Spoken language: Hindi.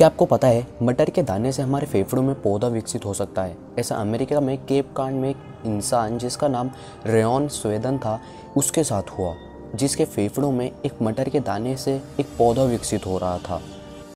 क्या आपको पता है, मटर के दाने से हमारे फेफड़ों में पौधा विकसित हो सकता है? ऐसा अमेरिका में केप कांड में एक इंसान जिसका नाम रेन स्वेदन था, उसके साथ हुआ, जिसके फेफड़ों में एक मटर के दाने से एक पौधा विकसित हो रहा था।